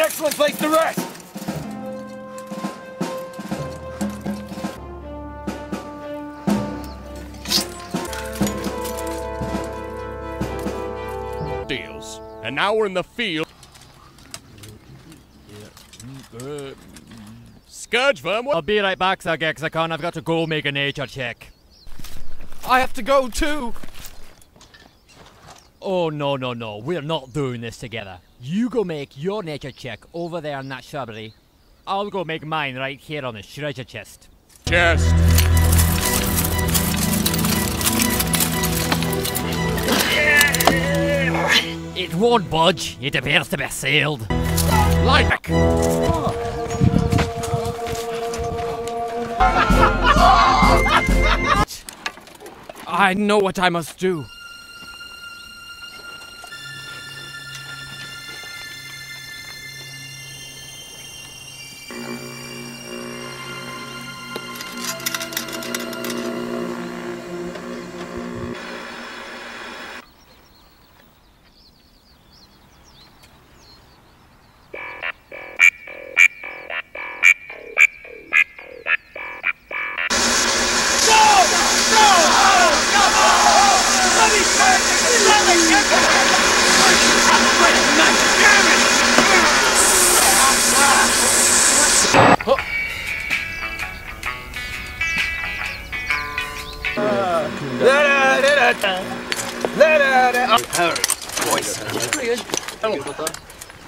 Excellent place to rest! Deals. And now we're in the field. Scourge Worm, what? I'll be right back, Sir Gexicon. I've got to go make a nature check. I have to go too! Oh, no, no, no. We're not doing this together. You go make your nature check over there in that shrubbery. I'll go make mine right here on the treasure chest. Chest. It won't budge. It appears to be sealed. back I know what I must do.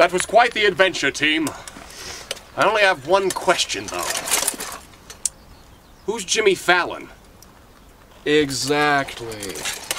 That was quite the adventure, team. I only have one question, though. Who's Jimmy Fallon? Exactly.